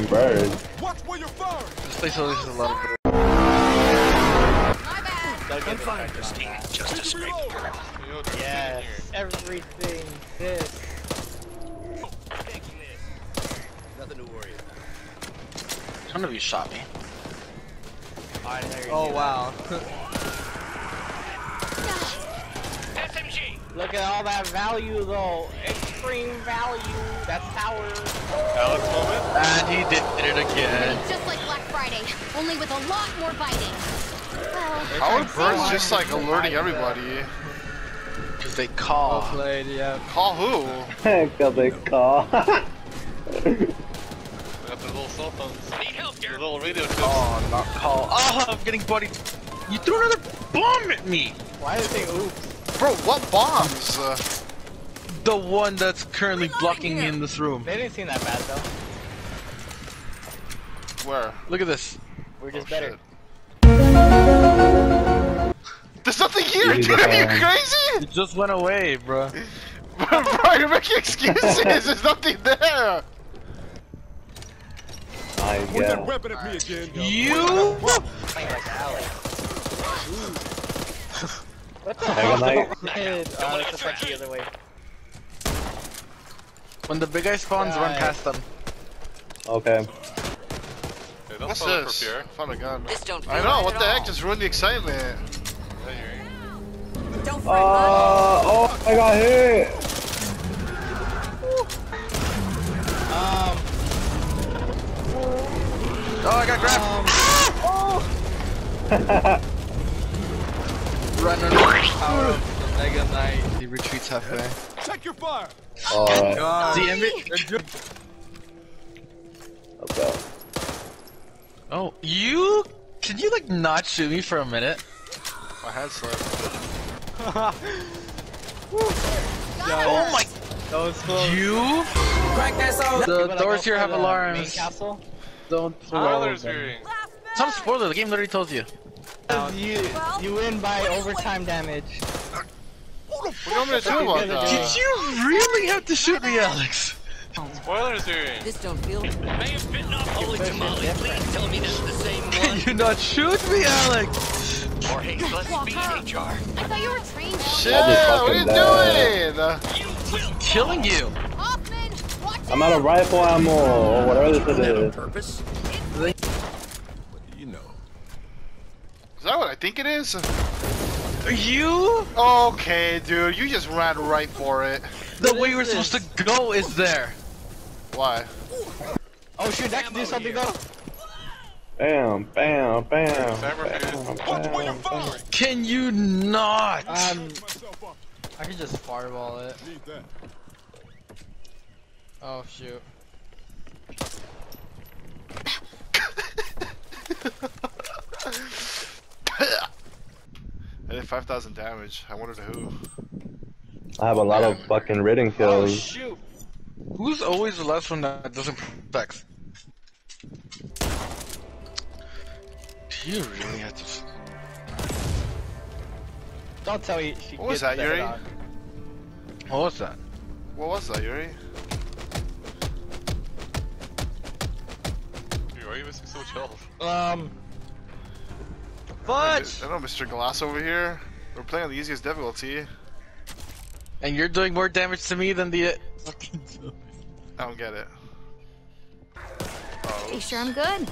fucking birds. This place always has a lot of birds. I'm fine, Christine. Just a scrape. Yes, everything. This. Nothing to worry about. None of you shot me. Oh wow. SMG! Look at all that value though. Extreme value. That's power. Alex moment. And he did it again. Just like Black Friday, only with a lot more biting. Well, How are birds just like alerting everybody? Because they call. Played, yeah. Call who? Cause they call. They got their little cell phones. Need help, Their Garrett. little radio chips. Oh, not call. Oh, I'm getting buddied. You threw another bomb at me. Why did they oops? Bro, what bombs? Uh, The one that's currently blocking me in this room. They didn't seem that bad though. where? Look at this. We're just Oh, better. shit. There's nothing here, dude. Are you crazy? It just went away, bro. Bro, you're making excuses. There's nothing there. I guess. weapon at me again. You? Playing like Alex. what the Mega Knight. Kid, uh, it's just like the other way. When the big guy spawns, run Guys. past them. Okay. Okay, don't What's follow this? for. Found a gun. This don't I know. right What the all. heck? Just ruined the excitement. Yeah, don't Uh, oh, I got hit. Um, Oh, I got grabbed. Run under the power of the Mega Knight. He retreats halfway. Check your fire. Oh. Alright, The enemy. okay. Oh, you? Can you like not shoot me for a minute? My head slipped. Oh my! that was close. You? The People that doors here for have the Main alarms. castle. Don't pull all Spoilers, of them. hearing. It's not a spoiler. The game literally tells you. You you win by overtime damage. What do you want me do about Did that? Did you really have to shoot me, Alex? Spoilers, hearing. This don't feel. May have bitten off holy pushing tamale. Please tell me this is the same Can you not shoot me, Alex? Or hey, let's be in HR. I thought you were trained. Shit, I'll what are you fucking doing? You will Killing you. Hoffman, watch I'm out of rifle ammo, or whatever this on is. purpose. You know. Is that what I think it is? You? Okay, dude, you just ran right for it. The way we're supposed to go is there. Why? Oh shoot, that can do something though. Bam, bam, bam. Cyber bam, bam, bam. Can you not? Um, I can just fireball it. Oh shoot. I did 5,000 damage. I wonder to who. I have a lot of fucking ridden Oh shoot. Who's always the last one that doesn't protect? Do you really have to? Don't tell me she What was that, Yuri? dog. What was that? What was that, Yuri? Dude, why are you missing so much health? Um. I Fudge. know, Mr. Glass over here. We're playing on the easiest difficulty. And you're doing more damage to me than the. fucking. I don't get it. Oh. You sure I'm good?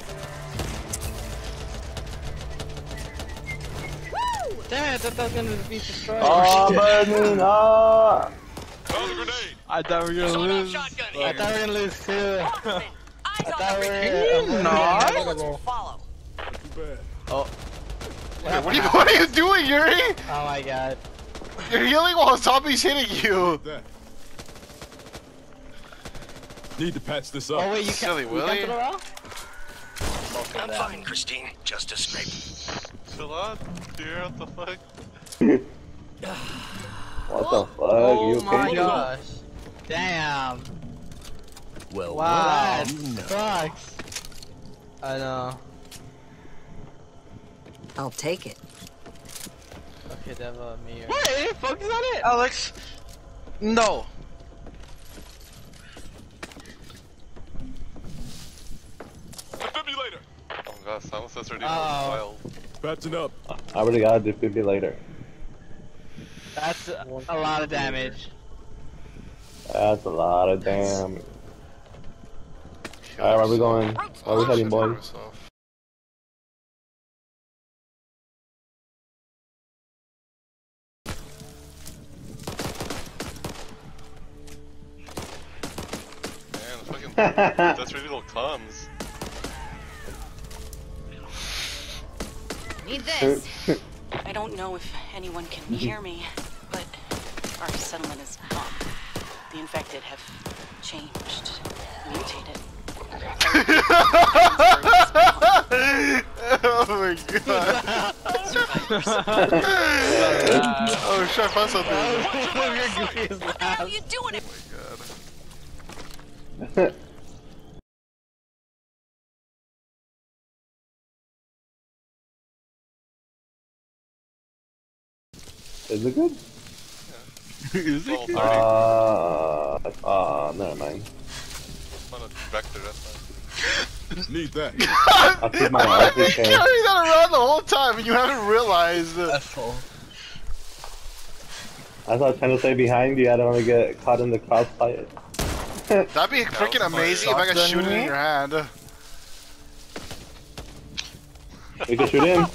Damn, I thought that was gonna be destroyed. Oh, burning! Oh! Oh, the grenade! I thought we were gonna lose. shotgun I thought we were gonna lose too. I thought we were. ring. you uh, not? inevitable. Bullets will follow. Too bad. Wait, what, are you, what are you doing, Yuri? Oh my god. You're healing while a zombie's hitting you. Need to patch this up. Oh wait, you Silly can't. You Willy. can't throw it out? I'm fine, Christine. Just a scrape. Chill out, dear, what the fuck? What the fuck? Oh you my okay? gosh. Damn. Well, Wow. That sucks. I know. I'll take it. Okay, Deva, me. What? Hey, focus on it. Alex. No. Yeah, oh, Silence says already Uh-oh. wild. Patching up. I already got a defibrillator. That's a a lot of damage. That's a lot of damage. Alright, where are we going? Where we heading, boys? Man, that's really little comes. Need this. I don't know if anyone can mhm. hear me, but our settlement is bombed. The infected have changed, mutated. oh my god. oh shit, I found something. One of your goofiest What the hell are you doing? Oh it? Is it good? Roll 30 Uh, uh, never mind. on a vector, that's fine. Need that. I'll keep my RP You chain. carried that around the whole time and you haven't realized. That's full. I was trying to say behind you. I don't want to get caught in the crossfire. That'd be freaking amazing if I could shoot it in your hand. We can shoot him.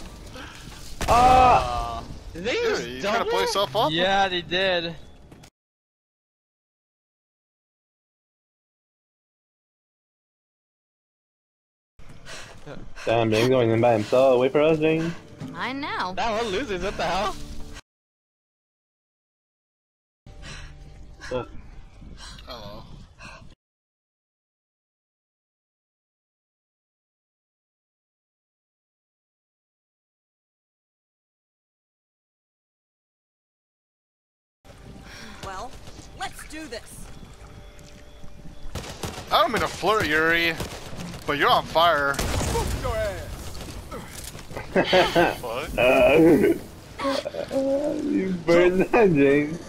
Ah! Did they Dude, gonna double? pull yourself up? Yeah, they did. Damn, James going in by himself. Wait for us, James. I know. That one loses. What the hell? Well, let's do this. I don't mean to flirt, Yuri, but you're on fire. Your ass. What? Uh, you burned that, James.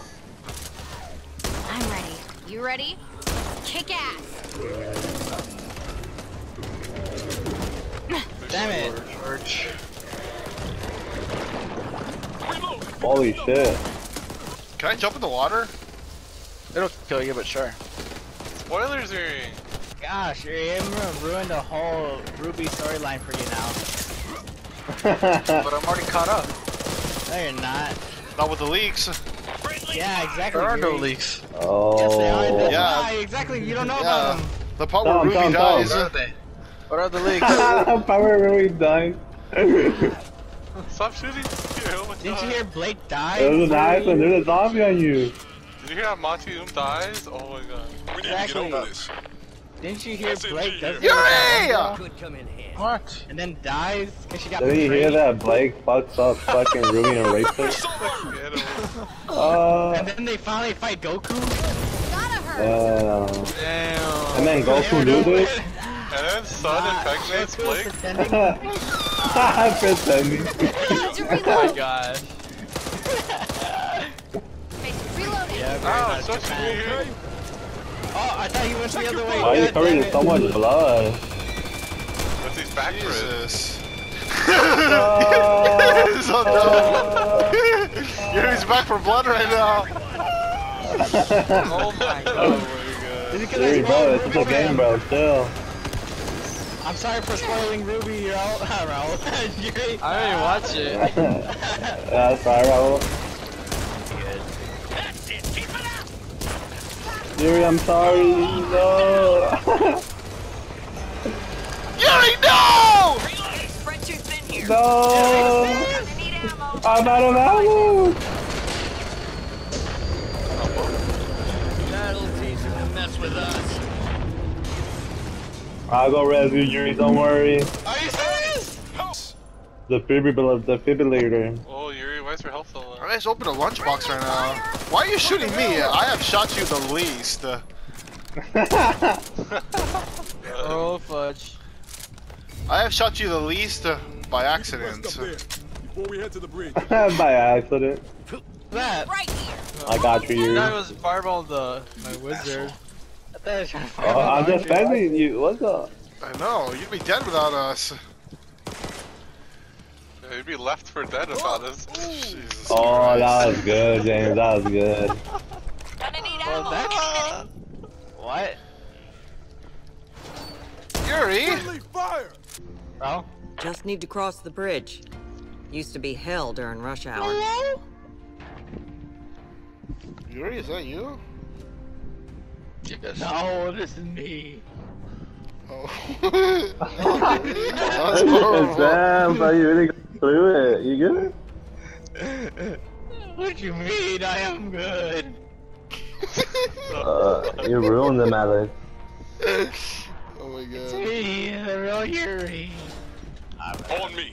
I'm ready. You ready? Kick ass. Damn it. Holy shit. Can I jump in the water? It'll kill you, but sure. Spoilers are Gosh, you're aim ruined the whole RWBY storyline for you now. But I'm already caught up. No, you're not. Not with the leaks. Yeah, exactly. There are no leaks. Oh. Yes, they are. That's Yeah. why, exactly. You don't know Yeah. about them. The part where him, Ruby tell him, tell dies. they? What are the leaks? Power really dying. Stop shooting! My Didn't you hear Blake die? There's a knife and there's a zombie on you. Did you hear how Machi Um dies? Oh my god. We need to Exactly. get over this. Didn't you hear That's it, Blake does Yuri! that Could come in handy. what? and then dies because she got Did you hear that Blake fucks up fucking Ruby and raped her? Uh, And then they finally fight Goku. Gotta uh, Damn. and then Goku do this? And then Sun impregnates Goku was Blake. pretending. Pretending. Need to Oh my reload. god. Reloading. Yeah, very Ow, much, such Japan. weird. Oh, I thought he went the other way. Why are you God covered damn in it. so much blood? What's his back ribs. Jesus. Uh, so dumb. Yuri's back for blood right now. Oh my god. Is it 'cause I Dude, bro, it's a game, bro. Still. I'm sorry for spoiling RWBY, Raul. Raul. Yuri. I didn't watch it. That's right, Raul. That's it. Keep it up. Yuri, I'm sorry. No. Yuri, no! Spread too thin here. no. I'm out of ammo. That'll teach him to mess with us. I'll go rescue Yuri. Don't worry. Are you serious? The defibrillator. The defibrillator. Oh, Yuri, why is your health so low? I just opened a lunchbox right now. Why are you shooting me? I have shot you the least. Oh, fudge. I have shot you the least uh, by Rest accident. up there. Before we head to the bridge. By accident. That. Right here. I got you, Yuri. That was fireball the my wizard. Oh, I'm the defending you. What's up? I know, you'd be dead without us. You'd be left for dead without us. Jesus Oh, that was good, James. That was good. Gonna need Well, ammo. that's... What? Yuri! Friendly fire! Bro? Just need to cross the bridge. Used to be hell during rush hour. Yuri, is that you? No, this is me. Oh. That's horrible. Damn, bro, you really got through it. You good? What you mean? I am good. Uh, you ruined them, Alex. Oh my god. Me, the real Yuri. On me.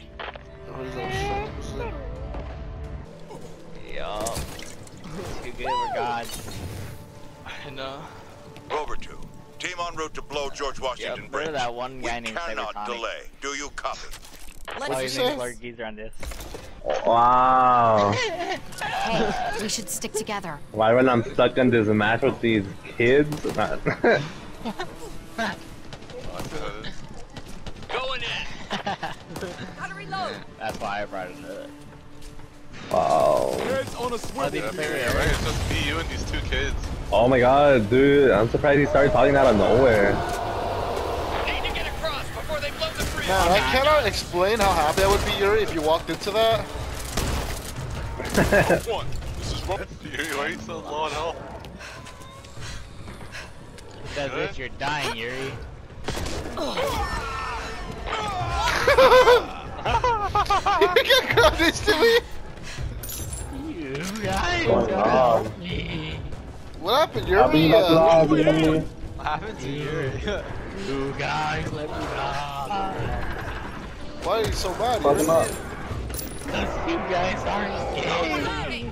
Yo. Too good for God. I know. Rover 2. Team en route to blow George Washington remember Bridge. that one We named cannot CyberTonic? delay. Do you copy? Let's his say? name's Lord Geezer on this. Wow. We should stick together. Why when I'm stuck in this match with these kids? Going in. Gotta reload. That's why I brought it up. Wow. Heads on a swivel. Yeah, yeah, right. It's just me, you, and these two kids. Oh my god, dude. I'm surprised he started talking out of nowhere. Need to get across before they blow the bridge. Man, I cannot explain how happy I would be, Yuri, if you walked into that. One. This is what. Yuri, why are you so low on health? Because if you're dying, Yuri. you can grab this to me. You Going on? What happened, I'll be back Uh, live, Yuri. What happened to Yuri? You guys let me die. why are you so mad, Fuck him Yuri? up. You guys aren't gay.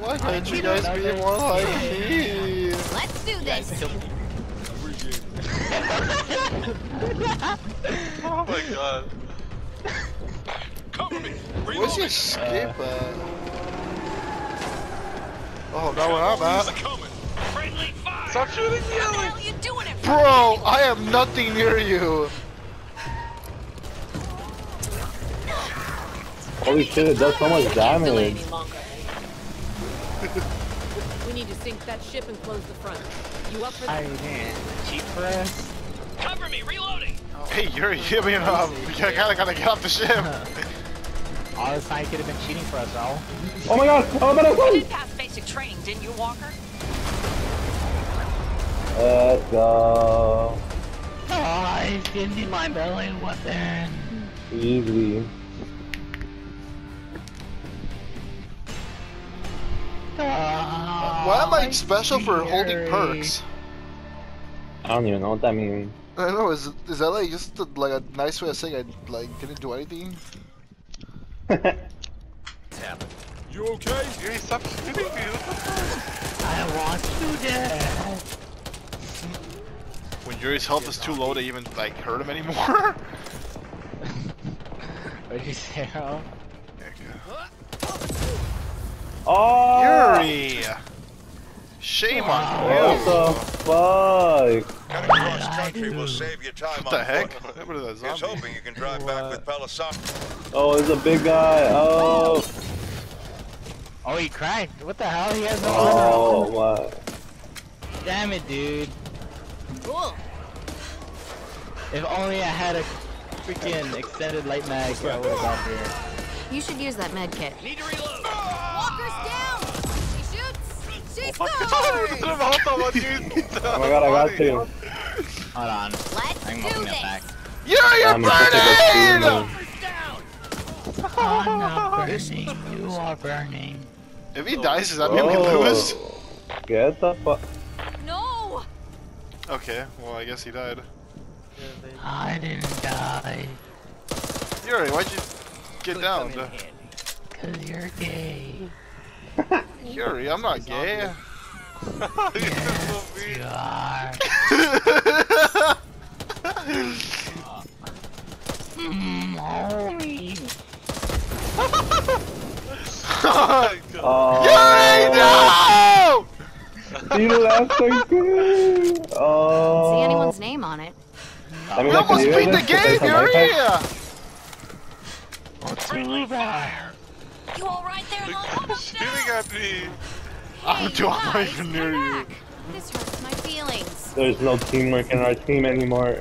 Why can't you guys be more like me? Let's do this. Oh my god. Cover me. Where's your escape at? Oh, not where I'm at. Coming. Friendly fire. Stop shooting me, What the Alex! hell are you doing it for? Bro, I am nothing near you. Holy shit, it does so much damage. We need to sink that ship and close the front. You up for that? didn't cheat for us. Cover me. Reloading. Hey, Yuri, hit me up. Oh, we kinda gotta get off the ship. All this time you could have been cheating for us, all. Oh my oh god, oh my You god. did pass basic training, didn't you, Walker? Let's go. Oh, I didn't need my belly weapon. Easy. Why am I special for holding perks? I don't even know what that means. I don't know, is, is that like just a, like a nice way of saying I like didn't do anything? You okay? Yuri, stop shooting me! What the fuck? I want you dead. When Yuri's health is too low to even like hurt him anymore? What did you say, bro? Oh! Yuri! Shame on you! What the fuck? Cutting across country will save you time What the heck? foot. What is that Here's zombie? hoping you can drive back with Palisade. Oh, it's a big guy. Oh. Oh, he cracked. What the hell? He has no Oh, what? Damn it, dude. Cool. If only I had a freaking extended light mag, I would have gone here. You should use that med kit. Need to reload. Walker's down. She shoots. She Oh scores. Oh my god, I got you. Hold on. Let's I'm do moving this. it back. Yuri, you're I'm such a good burning! student. I'm not burning. You are burning. If he dies, does that mean we Oh. lose? Get the fuck. No. Okay, well I guess he died. I didn't die. Yuri, why'd you get down? Cause you're gay. Yuri, I'm not gay. yes, You are. Mm, homie. Oh. Yuri, no! You left so good. Oh. See anyone's name on it. I mean, We I almost beat the this, but game, there's a mic Yuri! tag. You all right there, Lon? Shooting at me. I'm too I'm not Guys, even near you. This hurts my feelings. There's no teamwork in our team anymore.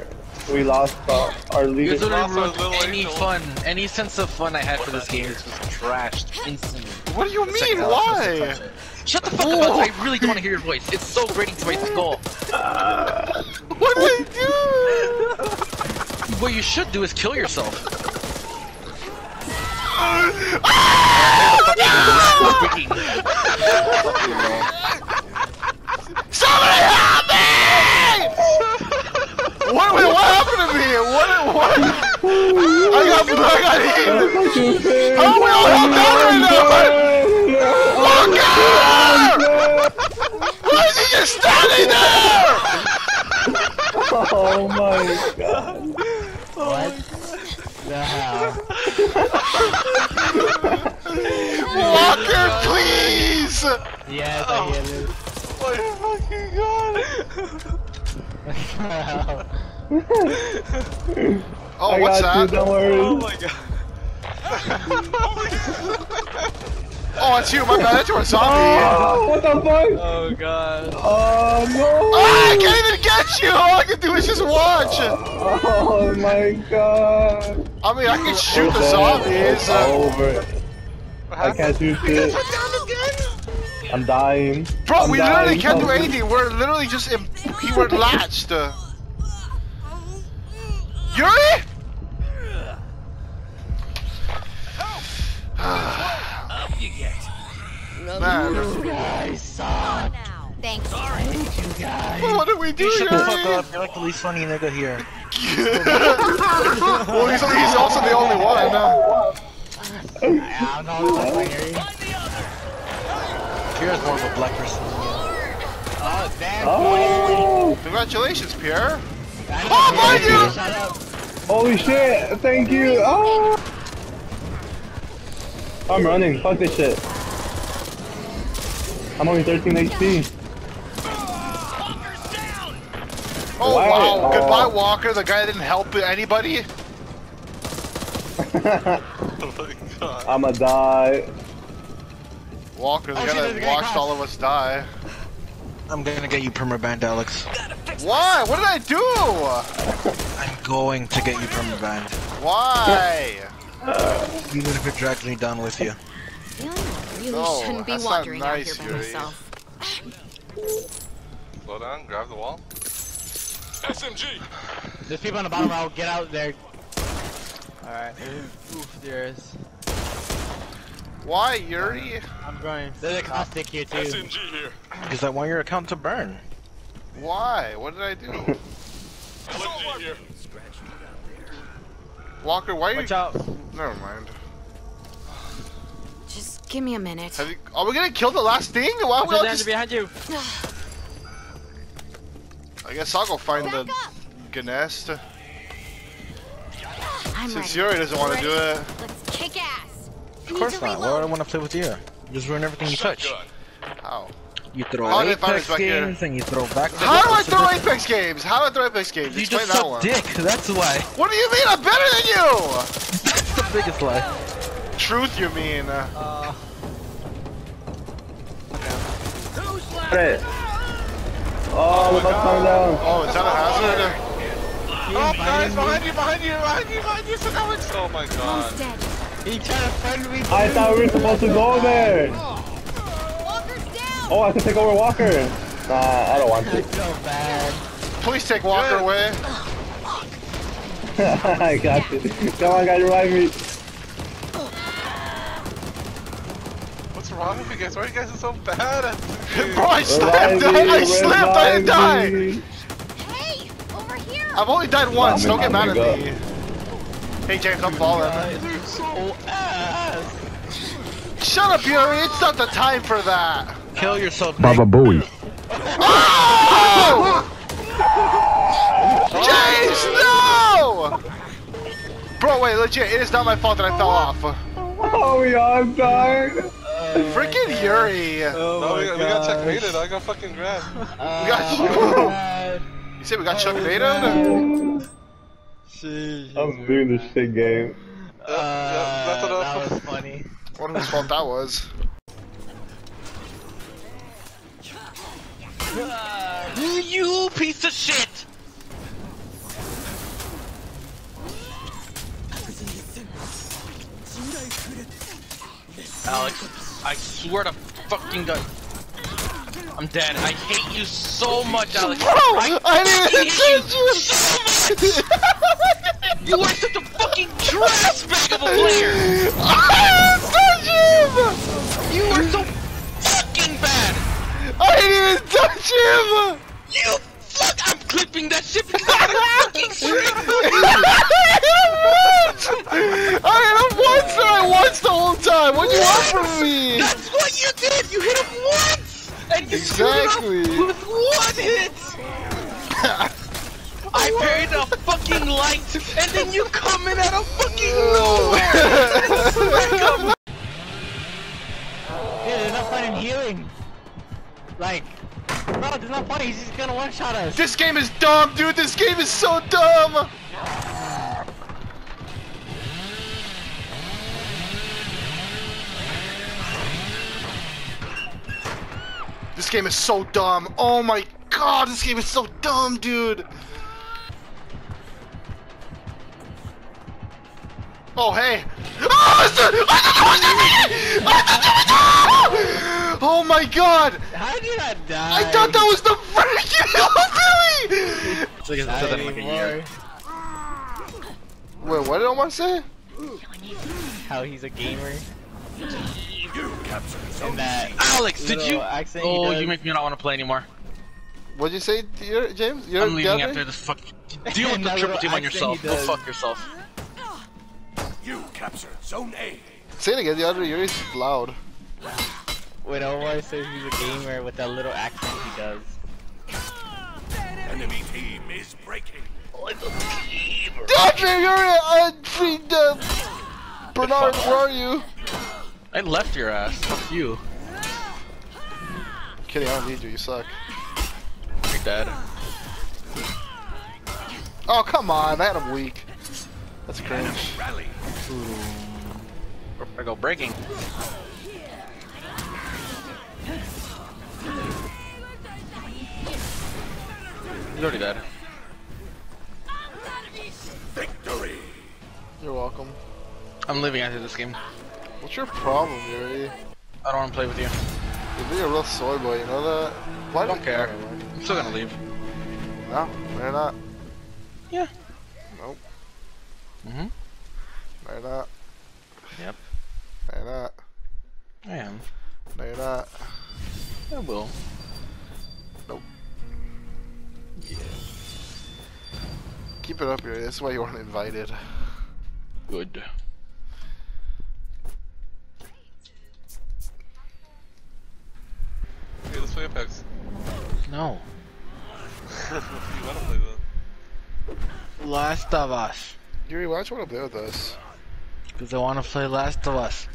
We lost uh, our leader. Lost our little Any angel. fun, any sense of fun I had for this game was trashed instantly. What do you mean? I was supposed to Why? Shut the fuck up! I really don't want to hear your voice. It's so grating to my skull. What did I do? What you should do is kill yourself. Somebody help me! What, wait, what happened to me? What? What? I got, I got hit. How are we all held down right now? Walker! Why is he just standing there? Oh my god. What? The hell? Walker, please! Yes, I hear this. Oh my fucking god. Oh, I what's got you, that? don't worry. Oh my god. Oh, it's you. My bad. That's your zombie. Oh, what the fuck? Oh god. Oh no! Ah, I can't even get you. All I can do is just watch. Oh my god! I mean, I can shoot the We're zombies. It's Uh, over. I can't do shit. I'm dying. bro, I'm we literally dying. can't do anything. We're literally just in keyword latched. Yuri? Man, Thanks. you guys. what do we do, Shut the fuck up. You're like the least funny nigga here. well, he's, he's also the only one. Uh, I don't know what's like Harry. Kira's more of a black person. Oh, damn. Oh! congratulations, Pierre. I Oh, know, mind you! Shut up. Holy shit! Thank you! Oh! I'm running. Fuck this shit. I'm only 13 HP. Oh, Wow. wow. Oh. Goodbye, Walker. The guy didn't help anybody. Oh my god. I'ma die. Walker, the Oh, guy that there's guy watched all of us die. I'm gonna get you permabanned, Alex. Why? What did I do? I'm going to get you permabanned. Why? Even if it drags me down with you. Feeling I really No, shouldn't be that's not wandering out nice, here by Yuri. myself. Slow down, grab the wall. SMG. There's people on the bottom row. Get out there. Alright. Oof, there is. Why, Yuri? I'm going. There's a caustic here too. SMG here. Because I want your account to burn. Why? What did I do? SMG here. Walker, why are you? Watch out. Never mind. Just give me a minute. Have you... Are we gonna kill the last thing? Why don't we all just... behind you. I guess I'll go find the Back up! Gnest. I'm Since ready. Yuri doesn't want to do it. Let's kick ass. Of need course to not. Why would I want to play with you? You just ruin everything you touch. Shotgun. How? You throw How did I find Apex this back here? games and you throw back. How do I throw Apex games? How do I throw Apex games? You Explain just that suck one. dick. That's why. What do you mean? I'm better than you! That's the biggest lie. Truth, you mean? Uh, Shit. Oh, we're about to down. Oh, is that a hazard? Oh, guys, behind you, behind you, behind you, behind you, so Sit Alex. Oh my god. Almost dead. he tried to friend me. I thought we were supposed to go there. Walker's down. Oh, I can take over Walker. Nah, I don't want to. so bad. Please take Walker away. Oh, I got you. Come on, guys, revive me. What's wrong with you guys? Why are you guys so bad at? Bro, I slipped! Revive I slipped! I didn't die! me. Hey, over here. I've only died once, don't get mad at go. me. Hey James, I'm falling. They're so ass. Shut up, Yuri, it's not the time for that! Kill yourself, Nick. Booey. Oh! James, no! Bro, wait, legit, it is not my fault that I fell off. Oh, we all died. Freaking Yuri! Oh No, my we, we got gosh. checkmated. I got fucking grabbed. We got uh, oh you. God. You said we got Chuck oh Beta? I'm doing this shit game. Yeah, that's what I uh, was I wonder whose fault that was. You piece of shit! Alex, I swear to fucking God. I'm dead. I hate you so much, Alex. Bro, I didn't hate you. so much. you are such a fucking trash bag of a player. I didn't touch him. You are so fucking bad. I didn't even touch him. You fuck. I'm clipping that shit because I got a fucking streak. I hit him once and I once the whole time. What do you want from me? That's what you did. You hit him once, and you Exactly. screwed up with one hit. I parried a fucking light, and then you come in out of fucking nowhere. Dude, there's no point in healing. Like, bro, there's no point. He's just gonna one shot us. This game is dumb, dude. This game is so dumb. This game is so dumb. Oh my god, this game is so dumb, dude. Oh, hey. Oh, it's the- oh my god! How did I die? I thought that was the freaking Billy! It's like it's been like a year. Wait, what did I want to say? How he's a gamer. And that Alex, did you? Oh, you make me not want to play anymore. What'd you say, you're, James? You're I'm leaving DeAndre? after this fuck. Deal with the triple team on yourself. Go fuck yourself. You captured Zone A. Say it again, DeAndre. You're loud. When Omar says he's a gamer with that little accent he does. Enemy team is breaking. DeAndre, you're a freaking uh, Bernard. Where are you? I left your ass. Fuck you. Kidding, I don't need you. You suck. You're dead. Oh, come on. I had him weak. That's cringe. Rally. I go breaking. He's already dead. Victory. You're welcome. I'm leaving after this game. What's your problem, Yuri? I don't want to play with you. You're being a real soy boy, you know that? Why I don't care. I'm still gonna leave. No, they're not. Yeah. Nope. Mhm. They're not. Yep. They're not. I am. They're not. I will. Nope. Keep it up, Yuri. That's why you weren't invited. Good. Okay, let's play Apex. No. you wanna play that? Last of Us. Yuri, why don't you want to play with us? Because I want to play Last of Us.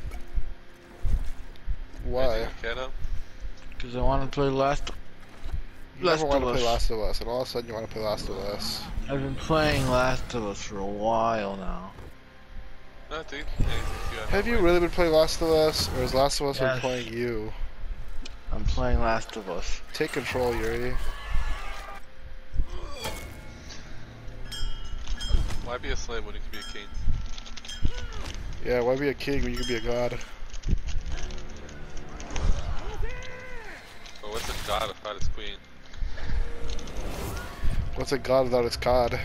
Why? Because I want to play Last of Us. You Last never want to play Last of Us, and all of a sudden you want to play Last of Us. I've been playing Last of Us for a while now. No, dude. Hey, you Have you really been playing Last of Us, or has Last of Us been playing you? I'm playing Last of Us. Take control, Yuri. Why be a slave when you can be a king? Yeah, why be a king when you can be a god? Or what's a god without its queen? What's a god without its cod?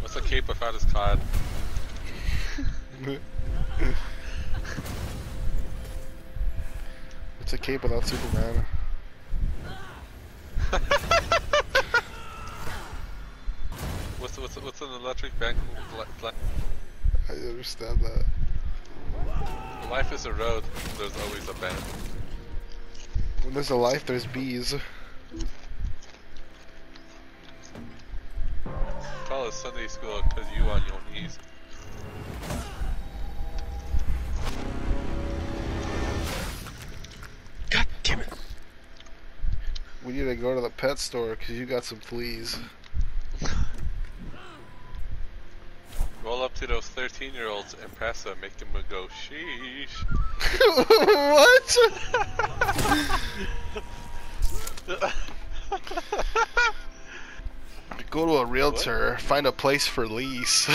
What's a cape without its cod? It's a cape without Superman. What's what's what's an electric bank? I understand that. Life is a road. There's always a bend. When there's a life, there's bees. Call it Sunday school because you on your knees. God damn it. We need to go to the pet store because you got some fleas. Roll up to those 13 year olds and press them, make them go sheesh. what? Go to a realtor, find a place for lease. oh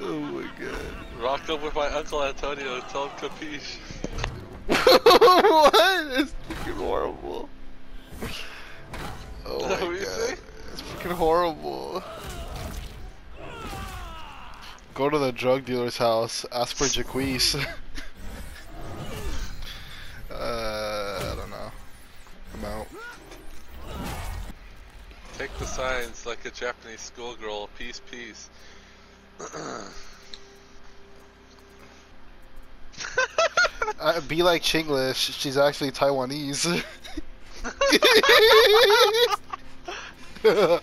my god. Rock up with my uncle Antonio, tell him capiche. what? It's freaking horrible. Oh What my do you god. say? It's freaking horrible. Go to the drug dealer's house, ask for Jaquise. uh, I don't know. I'm out. Take the signs like a Japanese schoolgirl, peace, peace. Uh, be like Chinglish, she's actually Taiwanese. oh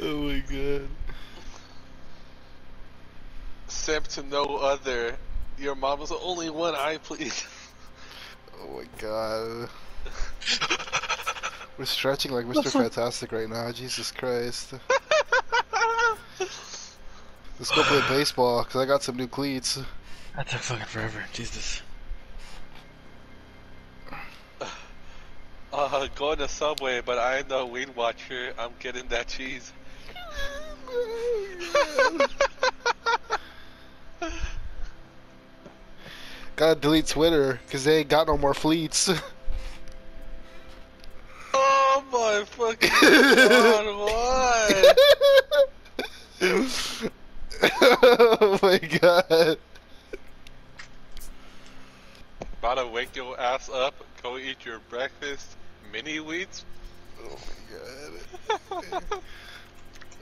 my god. Simp to no other. Your mom was the only one I please. Oh my god. We're stretching like Mr. Fantastic right now, Jesus Christ. Let's go play baseball, because I got some new cleats. That took fucking forever. Jesus. Uh, going to Subway, but I am the Weight Watcher. I'm getting that cheese. Gotta delete Twitter, because they ain't got no more fleets. Oh my fucking god, why? oh my god. About to wake your ass up, go eat your breakfast, mini wheats. Oh my god.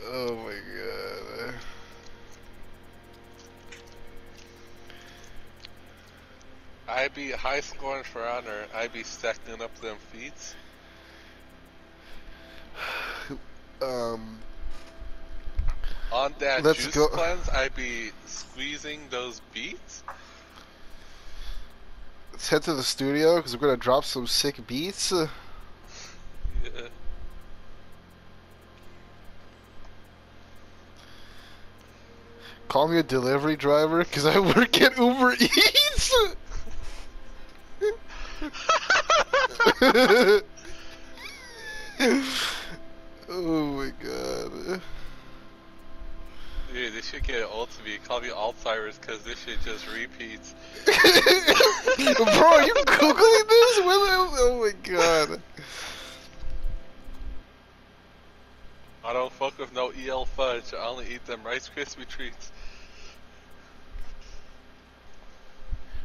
oh my god. I be high scoring for honor. I be stacking up them feats. Um, On that Let's juice go- cleanse, I be squeezing those beats. let's head to the studio, because we're gonna drop some sick beats. Yeah. Call me a delivery driver, because I work at Uber Eats! oh my god. Dude, this should get old to me. Call me Alzheimer's because this shit just repeats. Bro, are you googling this? Oh my god. I don't fuck with no E.L. Fudge. I only eat them Rice Krispie treats.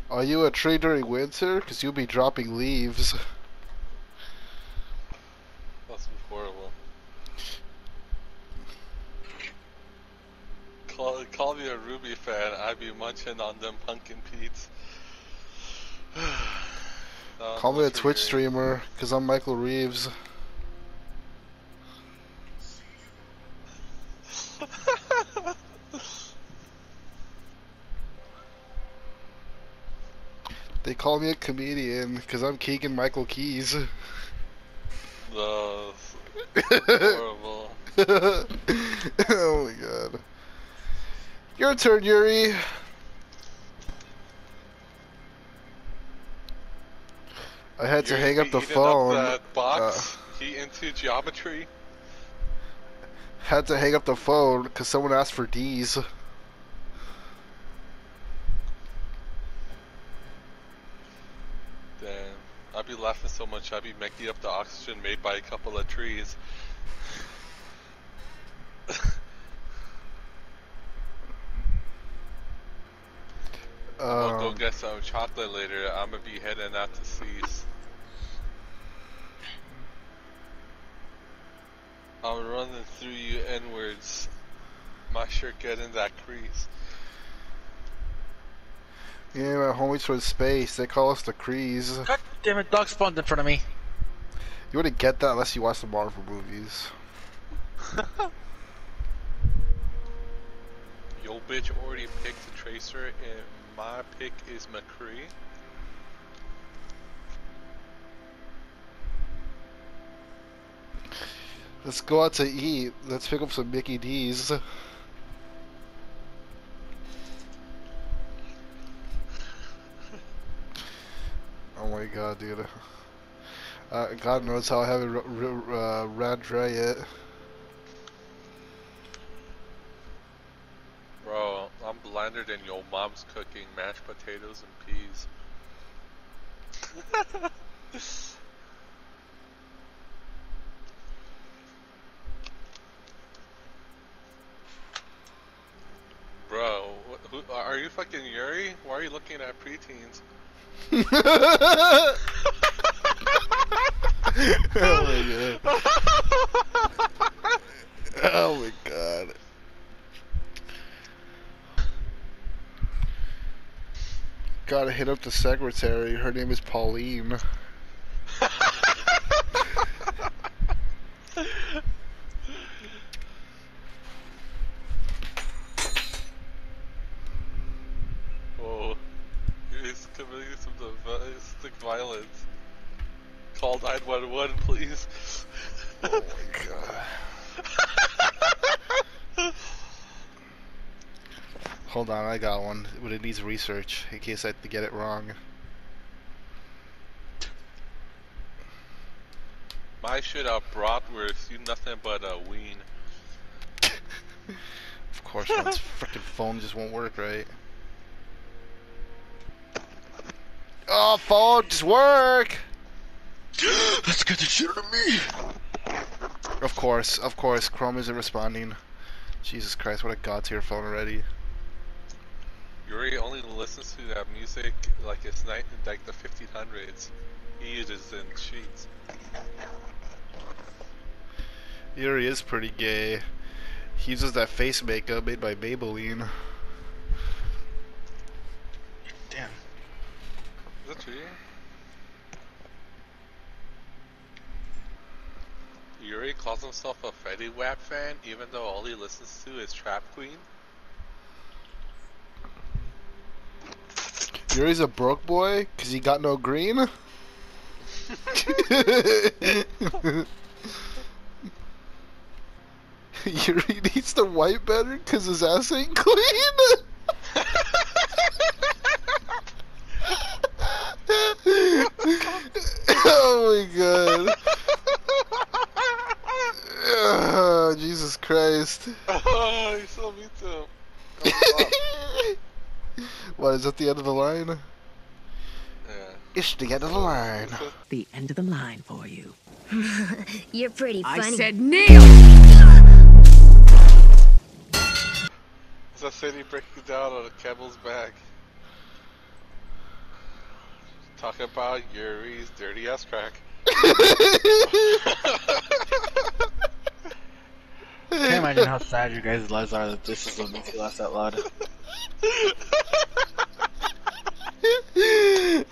Are you a tree during winter? Because you'll be dropping leaves. That's horrible. Call, call me a RWBY fan. I be munching on them pumpkin Pete's. No, um, Call me a Twitch streamer, because I'm Michael Reeves. They call me a comedian, because I'm Keegan Michael Keys. No, horrible. oh my god. Your turn, Yuri. I had to hang up the phone. that box. Uh, he into geometry. had to hang up the phone because someone asked for D's. Damn. I'd be laughing so much I'd be making up the oxygen made by a couple of trees. I'll go Um, get some chocolate later. I'm gonna be heading out to C's. I'm running through you N-words. My shirt getting that crease. yeah, my homies from space. They call us the Krees. God damn it, dog spawned in front of me. You wouldn't get that unless you watch the Marvel movies. Yo bitch already picked the tracer and my pick is McCree. Let's go out to eat. Let's pick up some Mickey D's. Oh my god, dude. Uh, god knows how I haven't uh, ran dry yet. Bro, I'm blinder than your mom's cooking mashed potatoes and peas. Bro, who, are you fucking Yuri? Why are you looking at preteens? oh my god. Oh my god. Gotta hit up the secretary. Her name is Pauline. Whoa. He's committing some domestic violence. Call 911, please. Oh my god. Hold on, I got one, but it needs research in case I get it wrong. My shit out bratwurst, you nothing but a ween. Of course, my freaking phone just won't work right. Oh, phone, just work! Let's get the shit out of me. Of course, of course, Chrome isn't responding. Jesus Christ, what a god tier phone already. Yuri only listens to that music like it's night like the 1500s. He uses in sheets. Yuri is pretty gay. He uses that face makeup made by Maybelline. Damn. Is that true? Yuri calls himself a Fetty Wap fan even though all he listens to is Trap Queen. Yuri's a broke boy because he got no green? Yuri needs to wipe better because his ass ain't clean? oh my god. Oh, Jesus Christ. oh, you saw me too. What, is that the end of the line? Yeah. It's the end of the line. The end of the line for you. You're pretty funny. I funny. said kneel! It's a city breaking down on a camel's back. Talk about Yuri's dirty ass crack. I Can't imagine how sad your guys' lives are that this is what makes you laugh that loud.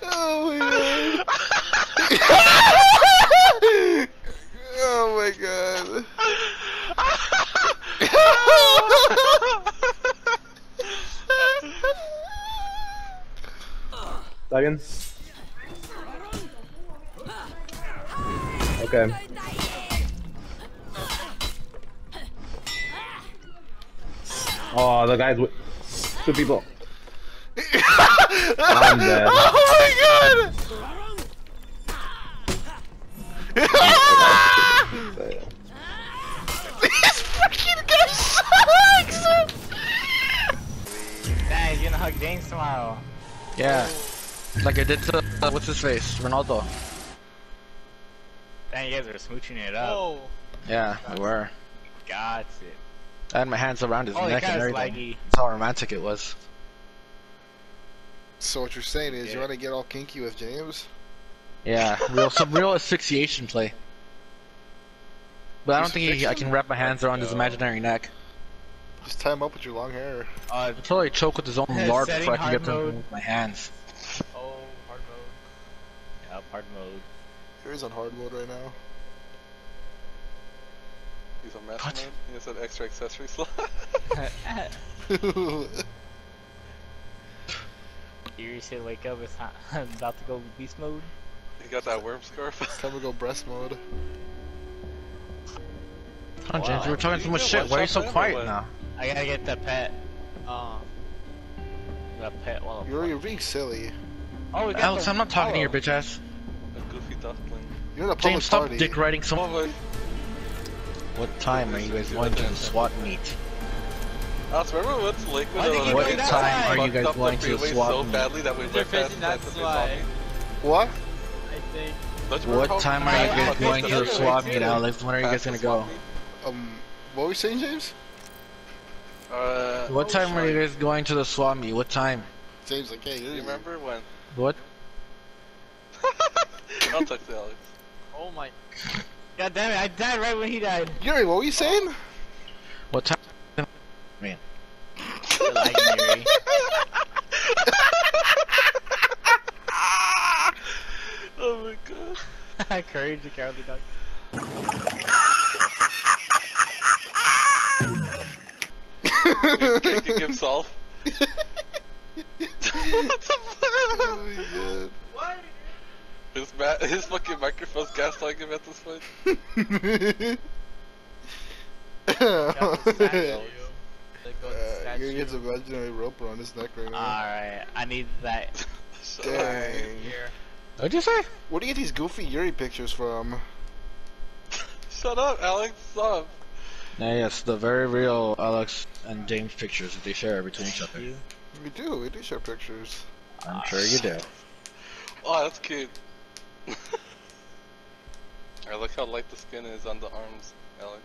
Oh my god. oh my god. Second. Okay. Oh, the guys with two people. I'm dead. Oh my god! this freaking guy sucks! Dang, you're gonna hug James tomorrow. Yeah. Like I did to, uh, what's his face? Ronaldo. Dang, you guys are smooching it up. Oh. Yeah, we were. Got it. I had my hands around his Holy neck and everything. laggy. That's how romantic it was. So what you're saying is you want to get all kinky with James? Yeah, real some real asphyxiation play. But I don't think he, I can wrap my hands around his imaginary neck. Just tie him up with your long hair. Uh, I'll probably choke with his own lard Setting before I can get to him with my hands. oh, hard mode. Yeah, hard mode. He's on hard mode right now. He's a mess What? man. He has an extra accessory slot. You said wake up, it's not, I'm about to go beast mode. You got that worm scarf. It's time to go breast mode. Oh, James, you were talking too much shit. Why are you so quiet now? I gotta get the pet. Um, oh. The pet while You're, you're being silly. Oh, we got Alex, the I'm not talking to your oh. bitch ass. A goofy duckling. You're in a public James, stop party. dick riding some. What time are you guys going to the SWAT meet? Alex, remember what's Lakewood? Why did uh, What go time are you guys the going to the SWAT so meet? badly that we They're went facing that that slide. What? I think. Don't you remember What time are you guys going to the the SWAT meet. Alex? When are you guys gonna go? Um, what were you saying, James? Uh, What time are you guys going to the SWAT meet? What time? James like, hey, Do you remember when? What? I'll text Alex. Oh my. God damn it! I died right when he died. Yuri, what were you saying? What time? like Yuri. Oh my god. Courage the cowardly dog. Kicking himself. oh my god. His, ma- his fucking microphone's gaslighting him at this point. Uh, Yuri gets imaginary rope around his neck right now. Alright, I need that. Dang. Here. What'd you say? Where do you get these goofy Yuri pictures from? Shut up, Alex. Stop. Nah, yes, the very real Alex and James pictures that they share between each other. We do, we do share pictures. I'm sure you do. Oh, that's cute. I look how light the skin is on the arms, Alex.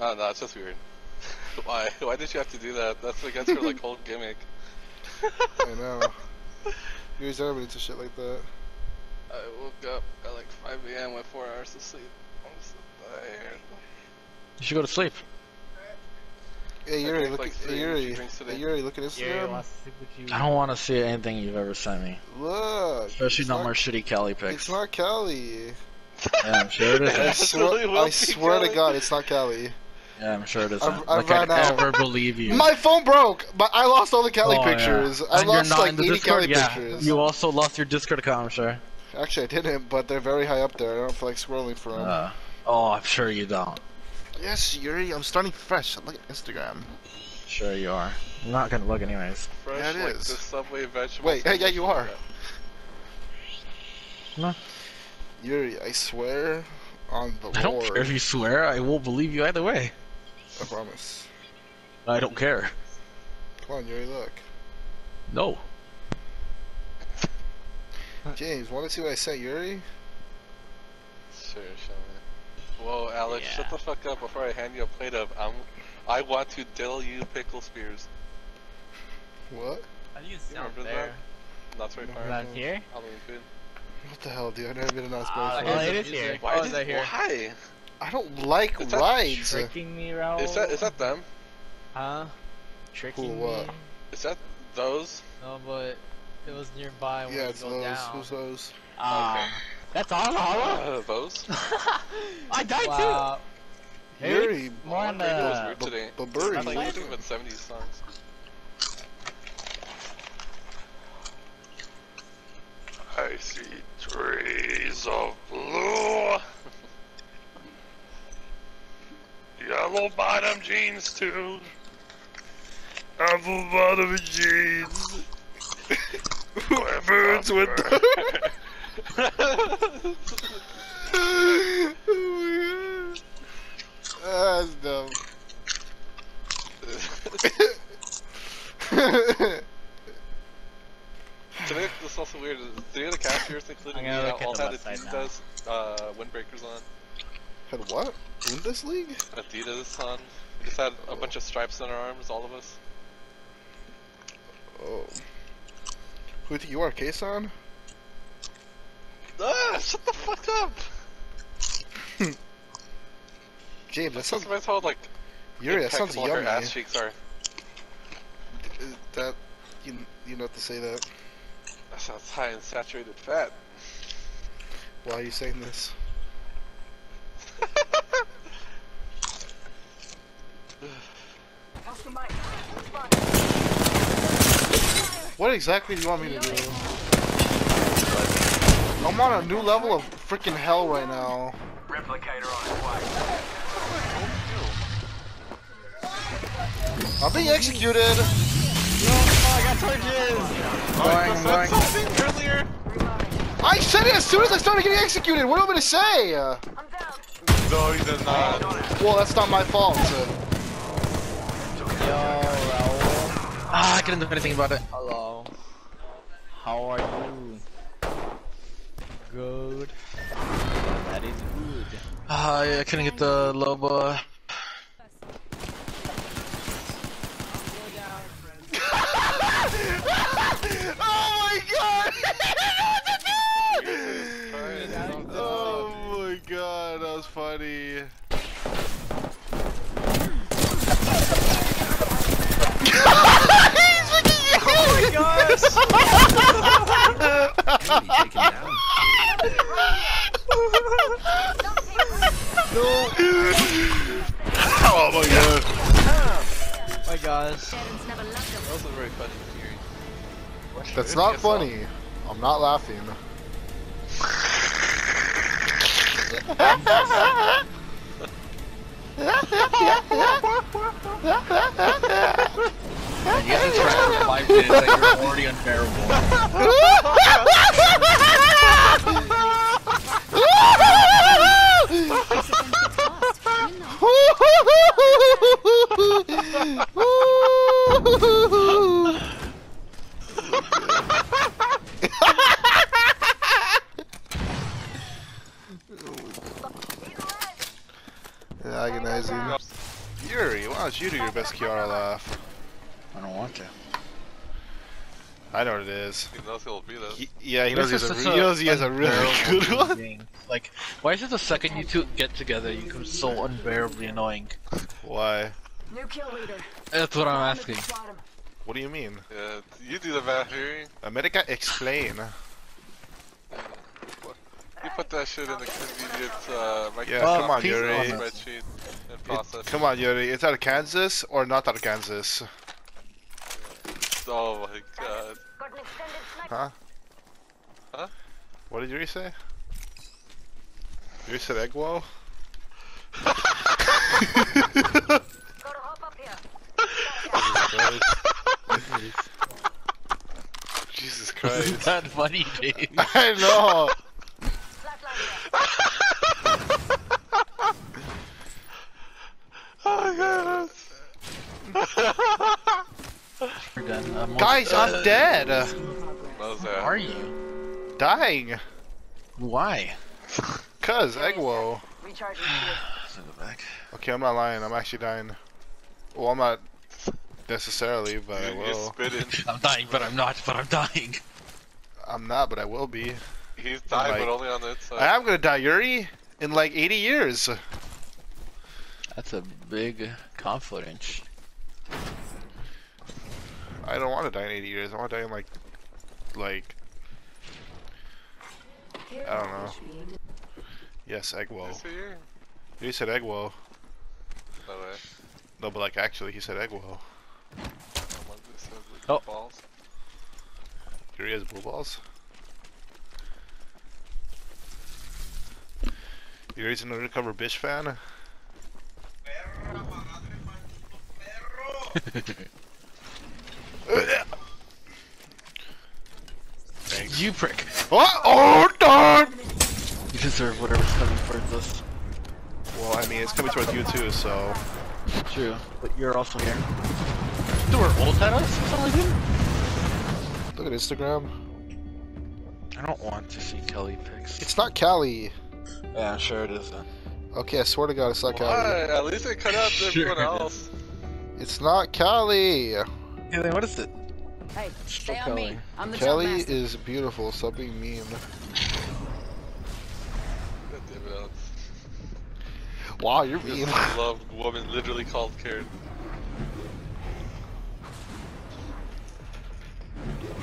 Oh, no, it's just weird. Why? Why did you have to do that? That's against her like whole gimmick. I know. Yuri's never been into shit like that. I woke up at like 5 a.m. with four hours of sleep. I'm so tired. You should go to sleep. Hey I Yuri, look at hey, Yuri. energy drinks today. Hey Yuri, look at Yuri Instagram. wants to sleep with you. I don't want to see anything you've ever sent me. Look. Especially it's not not more shitty Cali pics. It's pics. not Cali. Yeah, I'm sure it I swear, really I swear to God, it's not Cali. Yeah, I'm sure it is. I've- not. I've like I'd out. ever believe you. My phone broke, but I lost all the Cali Oh, yeah. pictures. I And lost like 80 Discord? Cali yeah. pictures. You also lost your Discord account, I'm sure. Actually, I didn't, but they're very high up there. I don't feel like scrolling for them. Uh, oh, I'm sure you don't. Yes, Yuri, I'm starting fresh. Look at Instagram. Sure you are. I'm not gonna look anyways. Fresh Yeah, it like is. the Subway vegetable. Wait, hey, yeah, you are. No. Yuri, I swear on the I don't care if you swear. I won't believe you either way. I promise. I don't care. Come on, Yuri, look. No. James, want to see what I sent Yuri? Sure, show me. Whoa, Alex, shut the fuck up before I hand you a plate of um, I want to dill you pickle spears. What? How do you remember sound there? Not very far. Not here? Halloween food. What the hell, dude? I've never been in that Ah, space. well, it is here. Why Oh, did is that here? Why? I don't like Is that rides. Tricking me, Raul? Is that is that them? Huh? Tricking Who, what? me? Is that those? No, but it was nearby when Yeah, we it's go those. down. Who's those? Ah, that's all hollow? Uh, those? I died Wow. too! Yuri, More on the... weird today. but I Burry. like listening to 70s songs. I see trees of blue. Yellow bottom jeans too. Apple bottom jeans. Birds with Ah, That's dumb. Today, this is also weird. Three of the cashiers, including me, gonna look at all had. Adidas uh, windbreakers on. Had what? Bundesliga? Adidas on. We just had a bunch of stripes on our arms, all of us. Oh. Who do you think you are, Kason? Ah, shut the fuck up! James, that sounds. surprised how like Yuri, that sounds impeccable her yummy. ass cheeks are. Uh, That you you know what to say that. That sounds high in saturated fat. Why are you saying this? What exactly do you want me to do? I'm on a new level of freaking hell right now. Replicator on its way. I'm being executed. Oh, I got torches! I said something earlier. I said it as soon as I started getting executed. What do you want me to say? Uh, No, he did not. well, that's not my fault. Uh, Yo, Raul. Ah, I couldn't do anything about it. Hello. How are you? Good. That is good. Ah, yeah, I couldn't get the Loba. oh my god! oh my god, that was funny. That's not funny. I'm not laughing. And you just ran for five minutes and you're already unbearable. Agonizing. Yuri, why don't you do your best Kiara laugh? I don't want to. I know what it is. He knows he'll beat us. He, yeah, he knows, This he has, is a, he knows he has a really good one. thing. Like, why is it the second you two get together, you become so unbearably annoying? Why? New kill leader. That's what I'm asking. What do you mean? Yeah, you do the math, Yuri. America, explain. You put that shit in the convenient uh, Microsoft Yeah, come on, Yuri. spreadsheet and It- come on, Yuri. It's out of Kansas or not out of Kansas? Oh my god. Huh? Huh? What did Yuri say? Yuri said Egwo? Jesus Christ. Isn't that funny, Dave? I know. Oh We're done. I'm Guys, almost- I'm uh, dead. How's that? Are you? Dying. Why? Cuz, Egwo. Recharging Let's go back. Okay, I'm not lying. I'm actually dying. Well, I'm not necessarily, but I will. I'm dying, but I'm not, but I'm dying. I'm not, but I will be. He's dying, Like- but only on the inside. I am gonna die, Yuri, in like 80 years. That's a big confidence. I don't want to die in 80 years. I want to die in like, like, I don't know. Yes, Egwo. Is he here? He said Egwo. No way. No, but like actually, he said Egwo. Oh, my, this says like balls. Yuri has blue balls. Yuri's an undercover bitch fan. Thanks. You prick. Oh, oh, darn! You deserve whatever's coming towards us. Well, I mean, it's coming towards you too, so. True, but you're also here. They were ult at us for some reason? Look at Instagram. I don't want to see Kelly pics. It's not Kelly. Yeah, sure it is then. Okay, I swear to God, it's not Cali. Why? At least they cut out Sure everyone it else. It's not Cali. Hey, what is it? Hey, stay on Kelly. me. I'm the Kelly master. is beautiful. Stop being mean. God damn it, Alex. Wow, you're This mean. loved woman literally called Karen.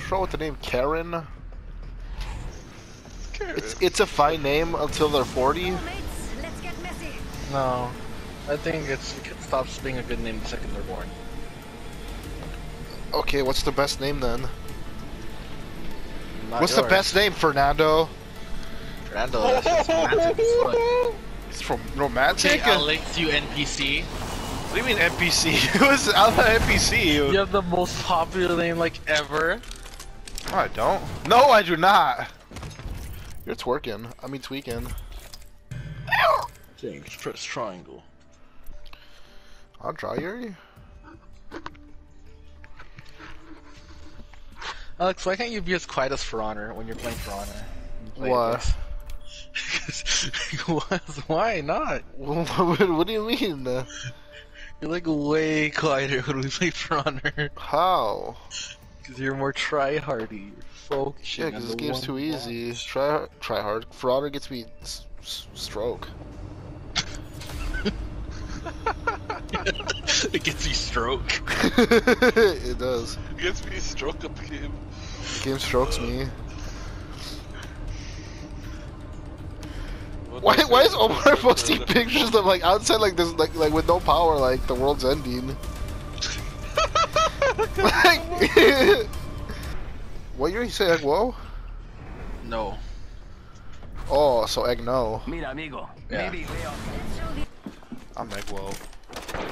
Show with the name Karen. Karen. It's it's a fine name until they're 40. No. I think it's it stops being a good name the second they're born. Okay, what's the best name then? Not what's the best name, Fernando? Fernando, that's just romantic as fuck. It's from Okay, romantic. Alex, you NPC. What do you mean NPC? Who's I'm an NPC? You have the most popular name like ever. No, I don't. No, I do not. You're twerking. I mean tweaking. James, press triangle. I'll draw you. Alex, why can't you be as quiet as For Honor when you're playing For Honor? Play Why? Why not? what, what do you mean? You're like way quieter when we play For Honor. How? Because you're more try-hardy. You're Yeah, because this game's too easy. Try try hard. For Honor gets me stroke. it gets me stroke. it does. It gets me stroke up game. The game strokes me. What Why, does why it- is Omar posting pictures of like outside like this like like with no power like the world's ending? like, what year you say egg whoa? No. Oh, so egg no. Mira, amigo. Yeah. Maybe they. I'm egg whoa.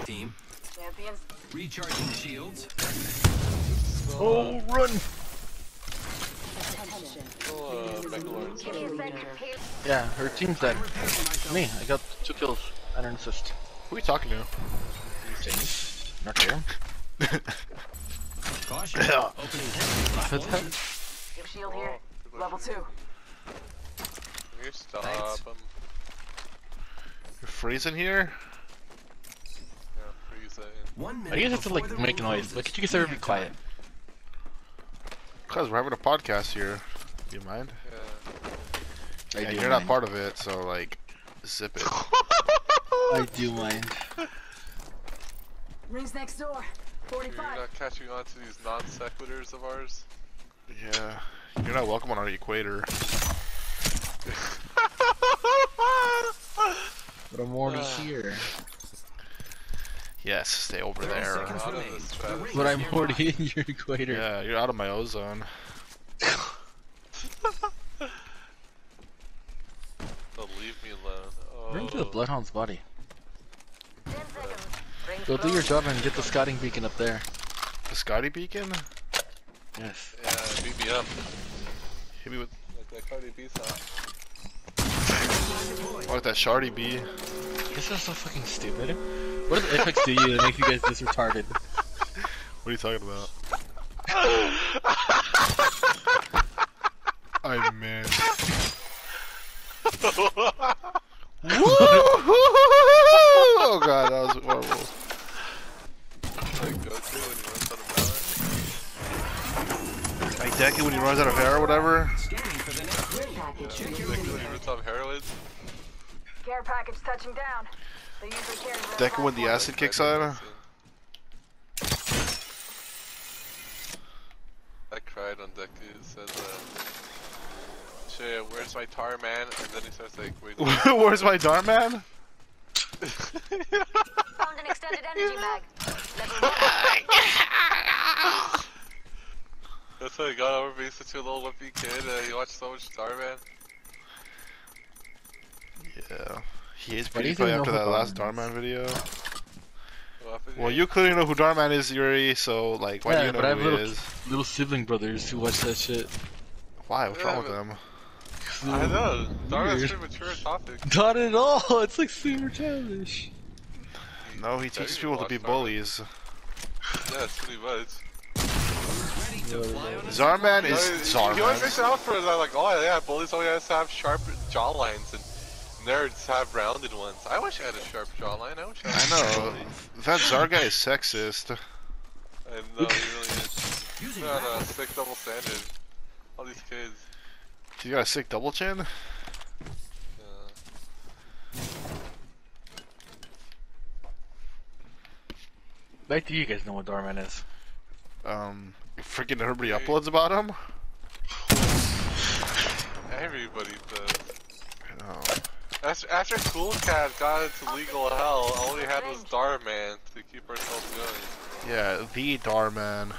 Team. Champions. Recharging shields. Oh, run! Uh, Yeah, her team's dead. Me, I got two kills and an assist. Who are you talking to? James, not here. Caution. Yeah. Opening Give shield here. Level two. Can you stop Thanks. him? You're freezing here? Yeah, freeze that in. One Why do you have to like make noise? closes. Why can't you guys ever be quiet? Cause we're having a podcast here. Do you mind? Yeah. yeah, do you're not part of it, so like, zip it. I do mind. Rings next door. 45. You're not catching on to these non sequiturs of ours. Yeah, you're not welcome on our equator. But I'm already here. Yes, stay over Thirty there. seconds Out of remain. this The trap. ring But I'm already in your equator. Yeah, you're out of my ozone. Don't leave me alone. Oh. Bring to the oh. Bloodhound's body. Go do your job and get the scouting beacon up there. The Scotty Beacon? Yes. Yeah, beat me up. Hit me with Like that Cardi B song. like that Shardy B. This is so fucking stupid. What does Apex do you that makes you guys this retarded? What are you talking about? I'm man. oh god, that was horrible. Like Goku when he runs out of balance. Like Deku when he runs out of hair or whatever. Scanning for the next ring. Check your Goku when he runs out of heroin. Care package touching down. They usually carry red Deku when the acid kicks on. I cried on Deku. It says, uh, Shit, where's my tar man? And then he starts like, wait. Where's my Dart man? Found an extended energy mag. That's how he got over being such a little wimpy kid. Uh, he watched so much Star Man. Yeah. He is Why do you pretty even know after that last Dhar Mann Darman video. Well, you clearly know who Dhar Mann is, Yuri, so like, why yeah, do you know but I have who he little, is? little sibling brothers who watch that shit. Why? What's wrong Yeah, with but- them? I know. Star Man's Weird. mature topic. Not at all. It's like super childish. No, he teaches people to be Dhar Mann. bullies. Yeah, it's pretty much. Ready to fly Zarman is know, He always Zarman. makes it out for us. I'm like, oh yeah, bullies always have sharp jawlines and nerds have rounded ones. I wish I had a sharp jawline. I wish I, I had know. That Zarga is sexist. I know, he really is. Using Not a grapple. sick double standard. All these kids. You got a sick double chin? Uh, Like, do you guys know what Dhar Mann is? Um, freaking everybody uploads about him? everybody does. After, after Cool Cat got into legal hell, all we had was Dhar Mann to keep ourselves going. Yeah, the Dhar Mann.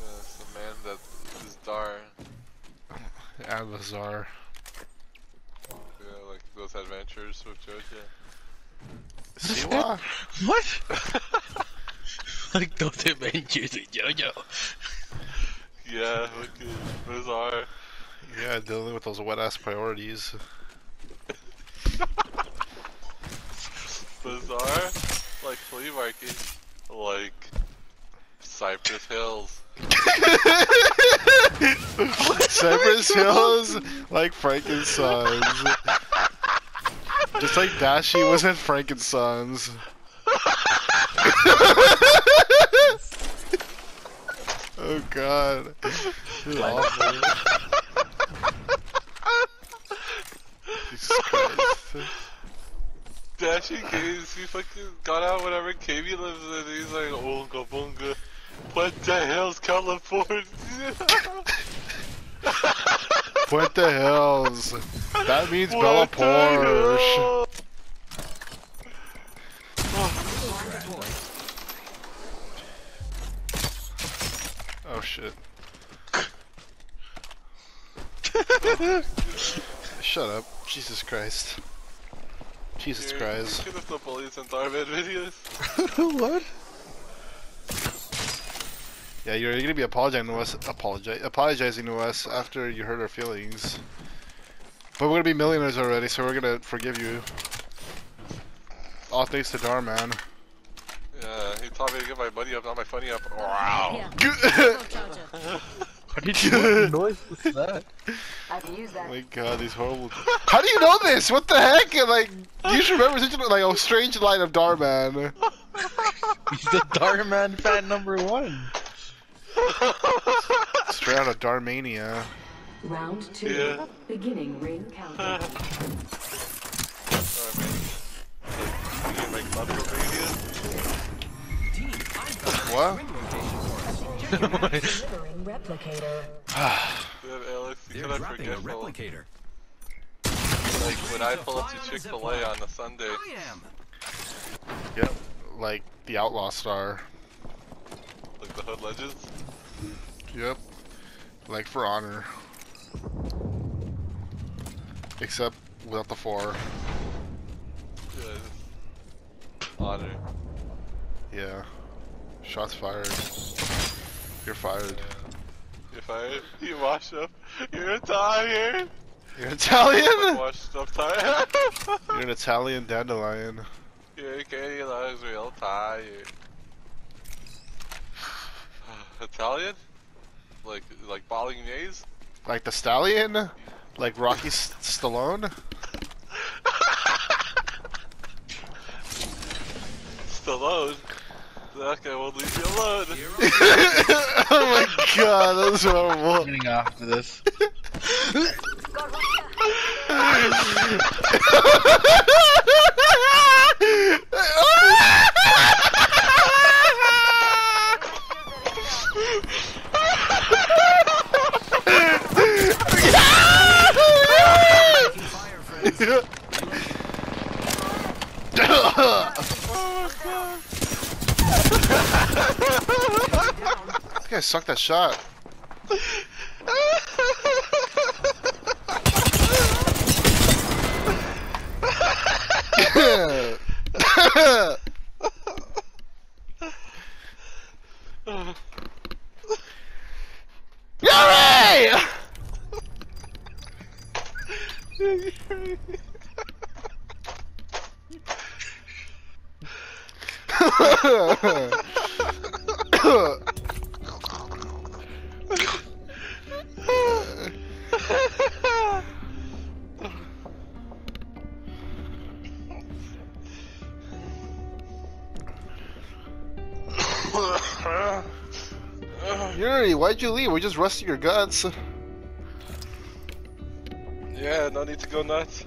Yes, the man that is Dar. And the Czar. Yeah, like those adventures with JoJo. Siwa? What? like those adventures with JoJo. Yeah, wicked. Bizarre. Yeah, dealing with those wet ass priorities. Bizarre? Like flea market. Like Cypress Hills. Cypress Hills, like Frankenstein's. Just like Dashi was in Frankenstein's. oh god. This is awful. Jesus Christ. Games, he fucking got out whatever cave he lives in. He's like, Oonga Boonga. What the hell's California? What the hells? That means Bella What the Porsche. Oh shit. Shut up. Jesus Christ. Jesus Dude, Christ. Look at the police and Dhar Mann videos. what? Yeah, you're gonna be apologizing to us, apologize, apologizing to us after you hurt our feelings. But we're gonna be millionaires already, so we're gonna forgive you. All thanks to Dhar Mann. Yeah, he taught me to get my money up, not my funny up. Wow. What did you what noise was that? Oh my god, these horrible. How do you know this? What the heck? Like, you should remember such a, like a strange line of Dhar Mann. He's the Dhar Mann fan number one. Straight out of Darmania. Round two. Yeah. Beginning ring countdown. You get my club Romania? What? Replicator. Alex, you They're dropping a replicator. like when I pull up to Chick-fil-A on a Sunday. I am. Yep. Like the Outlaw Star. The Hood Legends. Yep. Like for honor. Except without the four. Yeah. Honor. Yeah. Shots fired. You're fired. You're fired. You wash up. You're tired. You're Italian? Washed up tired. You're an Italian dandelion. Your candy looks real tired. Italian? Like like bolognese? Like the stallion? Like Rocky S- Stallone? Stallone. That guy won't leave you alone. oh my god, that was horrible. I'm getting after this. Oh! That guy sucked that shot. Just rusting your guts. yeah, no need to go nuts.